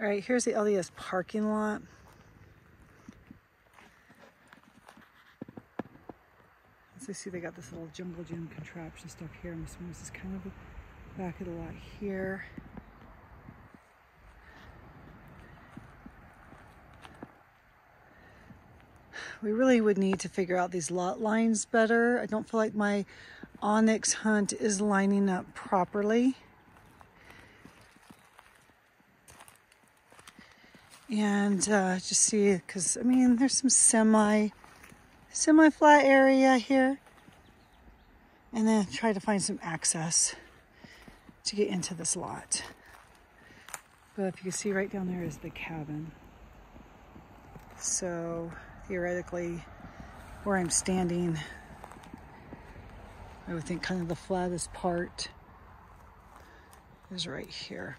All right, here's the LDS parking lot. As you see, they got this little jungle gym contraption stuff here. I'm assuming this is kind of the back of the lot here. We really would need to figure out these lot lines better. I don't feel like my onX Hunt is lining up properly. And uh, just see, because I mean, there's some semi, semi-flat area here. And then try to find some access to get into this lot. But if you can see right down there is the cabin. So theoretically, where I'm standing, I would think kind of the flattest part is right here.